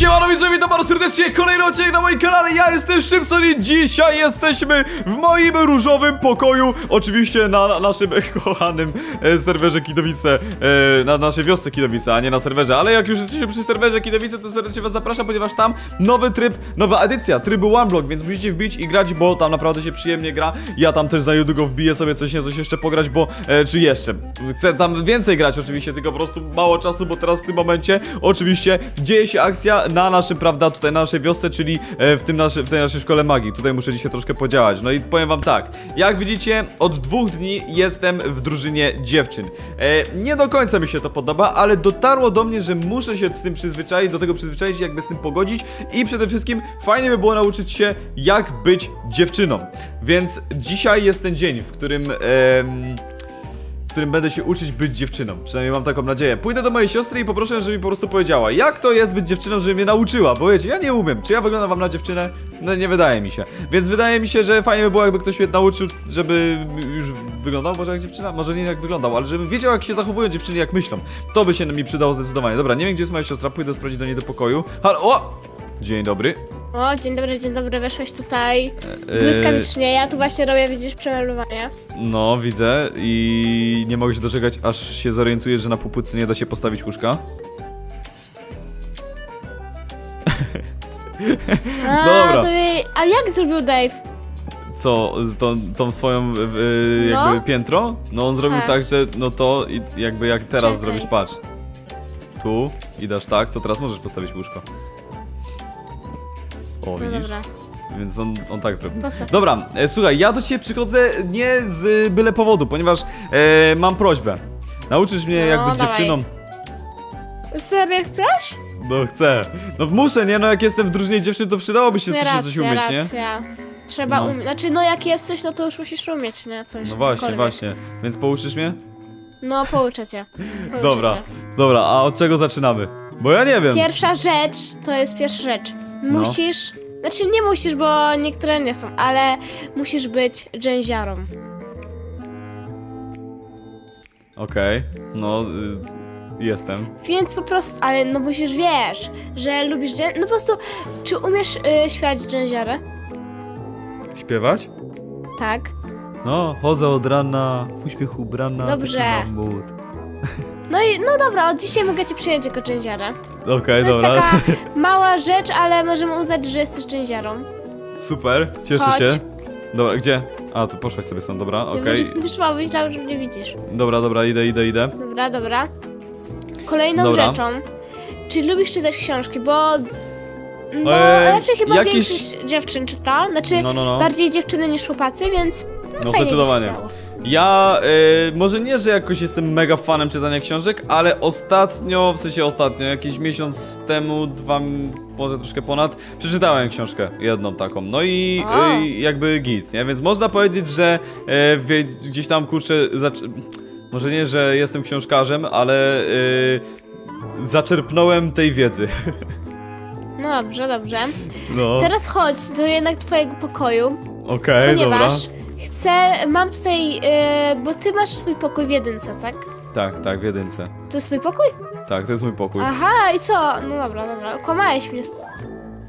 Siemano widzowie, witam bardzo serdecznie, kolejny odcinek na moim kanale, ja jestem Szybson i dzisiaj jesteśmy w moim różowym pokoju. Oczywiście na, na naszym kochanym e, serwerze Kidowice, e, na naszej wiosce Kidowice, a nie na serwerze. Ale jak już jesteśmy przy serwerze Kidowice, to serdecznie was zapraszam, ponieważ tam nowy tryb, nowa edycja, trybu One Block Więc musicie wbić i grać, bo tam naprawdę się przyjemnie gra. Ja tam też za niedługo wbiję sobie coś, nie coś jeszcze pograć, bo, e, czy jeszcze. Chcę tam więcej grać oczywiście, tylko po prostu mało czasu, bo teraz w tym momencie Oczywiście dzieje się akcja na naszym, prawda, tutaj na naszej wiosce, czyli e, w, tym naszy, w tej naszej szkole magii. Tutaj muszę dzisiaj troszkę podziałać. No i powiem wam tak, jak widzicie, od dwóch dni jestem w drużynie dziewczyn. E, nie do końca mi się to podoba, ale dotarło do mnie, że muszę się z tym przyzwyczaić, do tego przyzwyczaić, jakby z tym pogodzić i przede wszystkim fajnie by było nauczyć się, jak być dziewczyną. Więc dzisiaj jest ten dzień, w którym... w którym będę się uczyć być dziewczyną. Przynajmniej mam taką nadzieję. Pójdę do mojej siostry i poproszę, żeby mi po prostu powiedziała, jak to jest być dziewczyną, żeby mnie nauczyła. Bo wiecie, ja nie umiem. Czy ja wyglądam wam na dziewczynę? No nie wydaje mi się. Więc wydaje mi się, że fajnie by było, jakby ktoś mnie nauczył, żeby już wyglądał może jak dziewczyna. Może nie jak wyglądał, ale żebym wiedział, jak się zachowują dziewczyny, jak myślą. To by się mi przydało zdecydowanie. Dobra, nie wiem, gdzie jest moja siostra. Pójdę sprawdzić do niej do pokoju. Halo, o! Dzień dobry. O, dzień dobry, dzień dobry, weszłeś tutaj Eee, błyskawicznie, ja tu właśnie robię, widzisz, przemalowanie. No, widzę i nie mogę się doczekać, aż się zorientuję, że na półpłytce nie da się postawić łóżka. A, Dobra. To jej... A jak zrobił Dave? Co, tą, tą swoją y, y, No. jakby piętro? No on zrobił Tak. tak, że no to jakby jak teraz Czekaj. zrobisz, patrz. Tu i dasz tak, to teraz możesz postawić łóżko. O, No widzisz? dobra, Więc on, on tak zrobił. postaw. Dobra, e, słuchaj, ja do ciebie przychodzę nie z y, byle powodu, ponieważ e, mam prośbę. Nauczysz mnie jak No, być dawaj. dziewczyną? Serio chcesz? No chcę. No muszę, nie? No jak jestem w drużynie dziewczyn, to przydałoby się coś, racja, coś umieć, nie? racja. Trzeba No. umieć, znaczy no jak jest coś, no to już musisz umieć, nie? Coś, No właśnie, cokolwiek. właśnie. Więc pouczysz mnie? No, pouczę cię. Pouczę Dobra, Cię. dobra, a od czego zaczynamy? Bo ja nie wiem. Pierwsza rzecz, to jest pierwsza rzecz. No. Musisz, znaczy nie musisz, bo niektóre nie są, ale musisz być dżęziarą. Okej, no y, jestem. Więc po prostu, ale no musisz wiesz, że lubisz dżę... No po prostu, czy umiesz y, śpiewać dżęziarę? Śpiewać? Tak. No, chodzę od rana, w uśmiechu brana. Dobrze. taki mam mód. No i no dobra, od dzisiaj mogę cię przyjąć jako dżęziarę. Okej, To jest dobra. taka mała rzecz, ale możemy uznać, że jesteś dżęziarą. Super, cieszę Chodź. się. Dobra, gdzie? A, tu poszłaś sobie stąd, dobra, Okay. okej. Możesz sobie szłabyś, że mnie widzisz. Dobra, dobra, idę, idę, idę. Dobra, dobra. Kolejną Dobra. rzeczą, czy lubisz czytać książki, bo... No, Eee, raczej chyba jakieś- większość dziewczyn czyta, znaczy No, no, no. bardziej dziewczyny niż chłopacy, więc No fajnie zdecydowanie. Ja y, może nie, że jakoś jestem mega fanem czytania książek, ale ostatnio, w sensie ostatnio, jakiś miesiąc temu, dwa, może troszkę ponad, przeczytałem książkę, jedną taką, no i y, jakby git, nie? Więc można powiedzieć, że y, wie, gdzieś tam, kurczę, może nie, że jestem książkarzem, ale y, zaczerpnąłem tej wiedzy. No dobrze, dobrze. No, Teraz chodź do jednak twojego pokoju, okej, dobra. ponieważ chcę, mam tutaj, e, bo ty masz swój pokój w jedynce, tak? Tak, tak, w jedynce. To jest swój pokój? Tak, to jest mój pokój. Aha, i co? No dobra, dobra, kłamałeś mnie.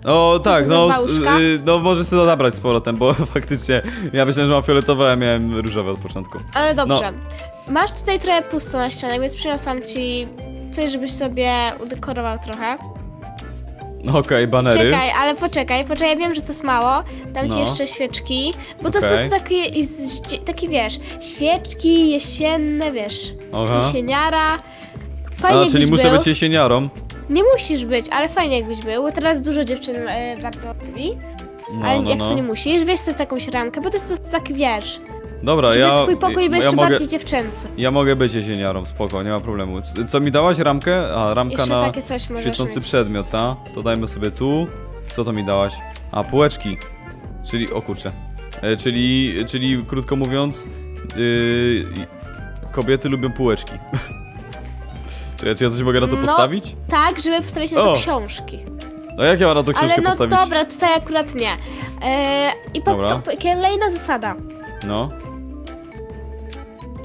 O, tak, to no, s- łóżka? y, no możesz sobie to zabrać z powrotem, bo faktycznie ja myślałem, że mam fioletowe, a miałem różowe od początku. Ale dobrze. No. Masz tutaj trochę pusto na ścianach, więc przyniosłam ci coś, żebyś sobie udekorował trochę. Okej, banery. Czekaj, ale poczekaj, poczekaj, ja wiem, że to jest mało. Dam ci No. jeszcze świeczki, bo to jest po prostu takie, i z- taki wiesz, świeczki jesienne, wiesz, Aha. jesieniara. Fajnie A, czyli muszę był. być jesieniarą. Nie musisz być, ale fajnie jakbyś był, bo teraz dużo dziewczyn e, bardzo lubi. No, ale no, jak no. to nie musisz, weź sobie takąś ramkę, bo to jest po prostu taki, wiesz, Dobra, żeby ja, twój pokój był ja, jeszcze mogę, bardziej dziewczęcy. ja mogę być jesieniarą, spoko, nie ma problemu. C- Co mi dałaś? Ramkę? A, ramka Jeszcze na takie coś możesz świecący mieć. przedmiot, ta? To dajmy sobie tu. Co to mi dałaś? A, półeczki. Czyli, o kurczę. E, czyli, czyli krótko mówiąc, yy, kobiety lubią półeczki. Czy, czy ja coś mogę na to No, postawić? Tak, żeby postawić na to O, książki. No jak ja mam na to książkę Ale no postawić? dobra, tutaj akurat nie. E, I po, Dobra. po, kolejna zasada. No.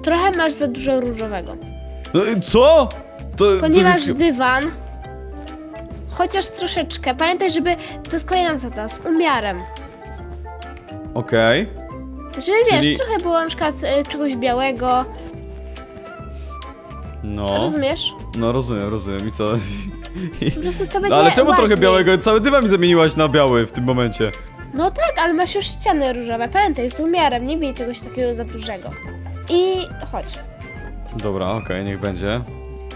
Trochę masz za dużo różowego. no. y, Co? To, Ponieważ to, dywan chociaż troszeczkę. Pamiętaj, żeby, to jest kolejna zasada, z umiarem. Okej. Żeby wiesz, Czyli- trochę było na przykład e, czegoś białego, No. rozumiesz? No rozumiem, rozumiem. I co? Po prostu to No, będzie ale czemu trochę białego? Cały dywan mi zamieniłaś na biały w tym momencie. No tak, ale masz już ściany różowe. Pamiętaj, z umiarem, nie bij czegoś takiego za dużego. I chodź. Dobra, okej, niech będzie.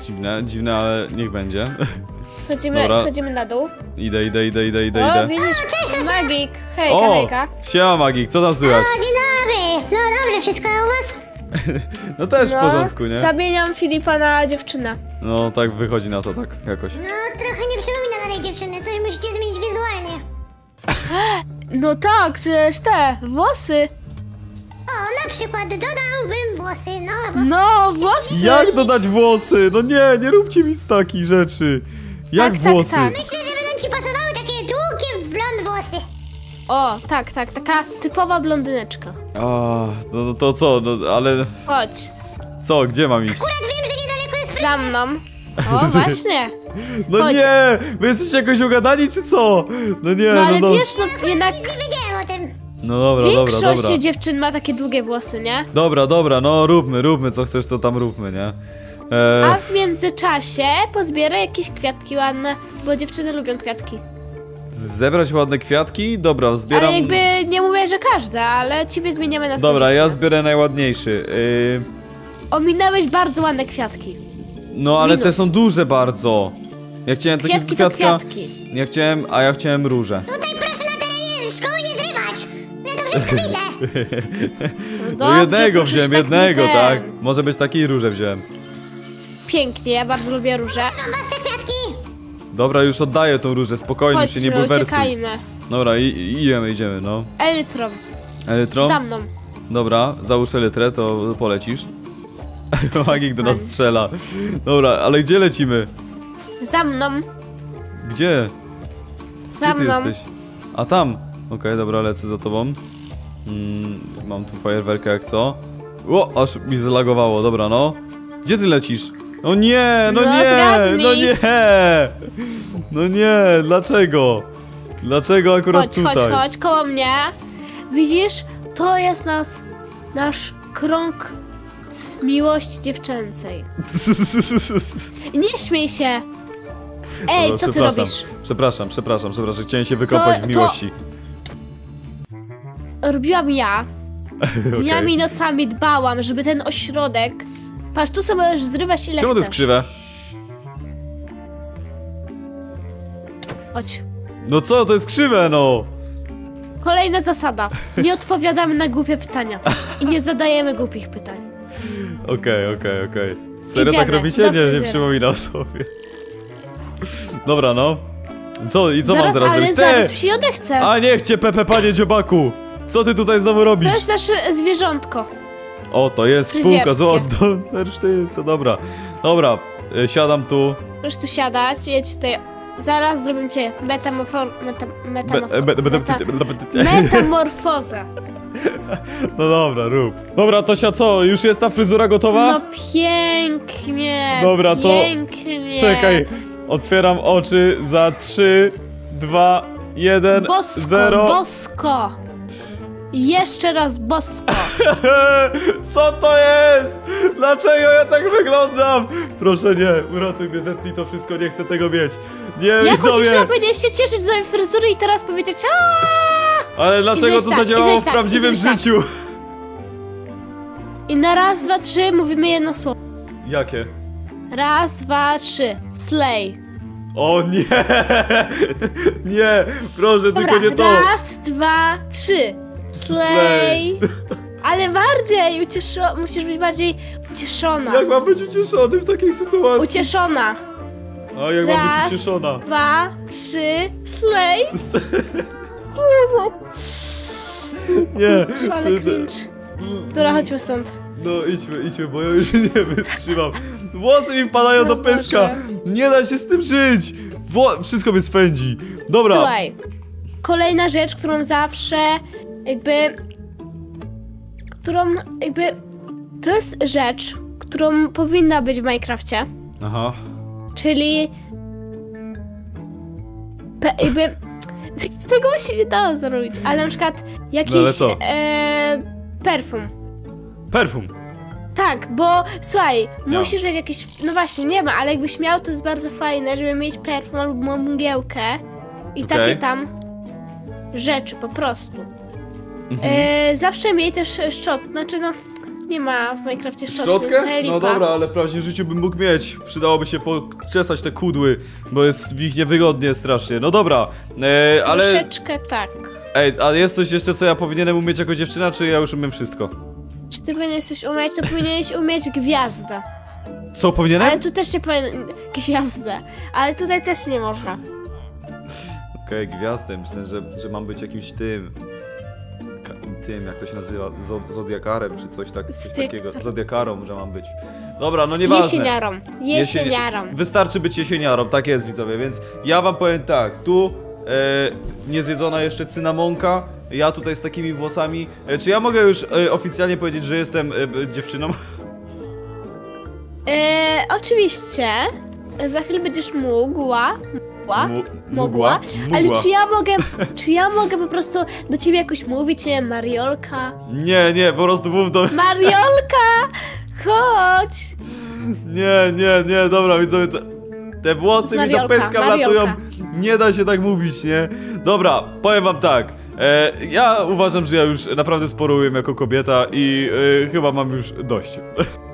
Dziwne, dziwne, ale niech będzie. Schodzimy, Dobra. schodzimy na dół. idę, idę, idę, idę, idę, O, idę. widzisz, magik. Hejka, O! hejka. Siema Magik, co tam słychać? O, dzień dobry! No dobrze, wszystko u was? No też w porządku, nie? Zamieniam Filipa na dziewczynę. No tak wychodzi na to, tak jakoś. No, trochę nie przypomina na tej dziewczyny, coś musicie zmienić wizualnie. No tak, przecież te, włosy. O, na przykład dodałbym włosy, no bo... No, włosy. Jak dodać włosy? No nie, nie róbcie mi z takich rzeczy. Jak Tak, tak, włosy? tak. Myślę, że będą ci pasowały takie długie blond włosy. O, tak, tak, taka typowa blondyneczka. A, no, no to co, no ale Chodź, co, gdzie mam iść? Akurat wiem, że niedaleko jest za mną. O, właśnie. No Chodź. nie, wy jesteście jakoś ugadani czy co? No nie, No no, ale no, wiesz, no jednak no dobra, dobra, większość dobra. dziewczyn ma takie długie włosy, nie? Dobra, dobra, no róbmy, róbmy, co chcesz to tam róbmy, nie? A E, w międzyczasie pozbieraj jakieś kwiatki ładne, bo dziewczyny lubią kwiatki. zebrać ładne kwiatki? Dobra, zbieram... Ale jakby nie mówię, że każda, ale ciebie zmieniamy na Dobra, ja dziewczynę. zbiorę najładniejszy. Yy, Ominąłeś bardzo ładne kwiatki. no ale te Minus. są duże bardzo. Ja chciałem takie Kwiatki to kwiatka... kwiatki. Ja chciałem, a ja chciałem róże. Tutaj wszystko widzę. No, No jednego to przecież wziąłem, tak jednego, nie ten. tak? Może być taki i róże wziąłem. Pięknie, ja bardzo lubię róże. Proszę was te kwiatki. Dobra, już oddaję tą różę, spokojnie, się nie Chodźmy, bulwersuj. uciekajmy. Dobra, i, i idziemy, idziemy, no. Elytron, Elytro? za mną. Dobra, załóż elytrę, to polecisz. Magik do nas strzela. Dobra, ale gdzie lecimy? Za mną, Gdzie? za Gdzie ty mną. jesteś? A tam! Okej, dobra, lecę za tobą. Mm, mam tu fajerwerkę jak co. O, aż mi zalagowało, dobra no. Gdzie ty lecisz? No nie, no, No, nie, zgadnij. no nie! No nie, dlaczego? Dlaczego akurat Chodź, tutaj? chodź, chodź, koło mnie. Widzisz, to jest nas, nasz krąg miłości dziewczęcej. Nie śmiej się. Ej, Dobra, co ty robisz? Przepraszam, przepraszam, przepraszam, chciałem się wykąpać To- w to- miłości. Robiłam ja. Dniami i nocami dbałam, żeby ten ośrodek... Patrz, tu sobie możesz zrywać ile Czemu to chcesz. jest krzywe? Chodź. No co, to jest krzywe, no! Kolejna zasada. Nie odpowiadamy na głupie pytania. I nie zadajemy głupich pytań. Okej, okej, okej. Serio tak Idziemy, robicie? do Nie, nie fryzjera. przypominam sobie. Dobra, no. Co, i co zaraz, mam teraz ale zrobić? zaraz Ty! się. A niech cię, Pepe, panie dziobaku! Co ty tutaj znowu robisz? To jest nasze zwierzątko. O, to jest spółka złota. Co dobra. Dobra, e, siadam tu. Możesz tu siadać, jedź tutaj. Zaraz zrobimy cię metamorfo... Meta, Be- metamorfo... be- be- meta, be- metamorfozę. No dobra, rób. Dobra, Tosia, co? Już jest ta fryzura gotowa? No pięknie. Dobra, to pięknie. Czekaj, otwieram oczy za 3, 2, 1, Bosko, 0. bosko. Jeszcze raz bosko. Co to jest? Dlaczego ja tak wyglądam? Proszę nie, uratuj mnie Zetni, to wszystko, nie chcę tego mieć. Nie, Ja chociaż powinieneś się cieszyć z mojej fryzury i teraz powiedzieć aaa! Ale dlaczego to tak, zadziałało w tak, prawdziwym tak. życiu? I na raz, dwa, trzy mówimy jedno słowo. Jakie? Raz, dwa, trzy. Slay. O nie! Nie, proszę, Dobra, tylko nie to. raz, dwa, trzy. Slay. Ale bardziej ucieszo... musisz być bardziej ucieszona. Jak mam być ucieszony w takiej sytuacji? Ucieszona. A jak mam Raz, być ucieszona? dwa, trzy. Slay. Nie. Ale cringe. Dobra, chodźmy stąd. No idźmy, idźmy, bo ja już nie wytrzymam. Włosy mi wpadają No do pyska. Boże. Nie da się z tym żyć. Wło wszystko mnie swędzi. Dobra. Słuchaj. Kolejna rzecz, którą zawsze jakby... Którą jakby... To jest rzecz, którą powinna być w Minecrafcie. Aha. Czyli pe, jakby z tego się nie dało zrobić, ale na przykład jakiś No e, perfum. Perfum. Tak, bo słuchaj, No. musisz mieć jakieś. No właśnie, nie ma, ale jakbyś miał, to jest bardzo fajne, żeby mieć perfum albo mgiełkę i Okej. takie tam rzeczy po prostu. Mhm. E, zawsze miej też szczot, znaczy no. Nie ma w Minecrafcie szczotki, Szczotkę? No dobra, ale w prawdziwym życiu bym mógł mieć. Przydałoby się poczesać te kudły, bo jest w nich niewygodnie strasznie. No dobra, e, ale... Troszeczkę tak. Ej, a jest coś jeszcze, co ja powinienem umieć jako dziewczyna, czy ja już umiem wszystko? Czy ty powinieneś coś umieć, to powinieneś umieć gwiazdę. Co powinienem? Ale tu też nie powinien... Gwiazdę. Ale tutaj też nie można. Okej, gwiazdę. Myślę, że, że mam być jakimś tym... Tym, jak to się nazywa, zo- zodiakarem, czy coś, tak, coś takiego. Zodiakarą, że mam być. Dobra, no nieważne. Jesieniarą. Jesieni- Jesieniarą. Wystarczy być jesieniarą, tak jest widzowie, więc ja wam powiem tak, tu e, niezjedzona jeszcze cynamonka, ja tutaj z takimi włosami. E, czy ja mogę już e, oficjalnie powiedzieć, że jestem e, dziewczyną? E, oczywiście. Za chwilę będziesz mógła. Mogła. Mogła. Ale czy ja mogę. Czy ja mogę po prostu do ciebie jakoś mówić, nie Mariolka? Nie, nie, po prostu mów do Mariolka! Chodź! Nie, nie, nie, dobra widzowie, te, te włosy mi do Mariolka, pyska Mariolka. latują. Nie da się tak mówić, nie? Dobra, powiem wam tak. E, ja uważam, że ja już naprawdę sporo jako kobieta i e, chyba mam już dość.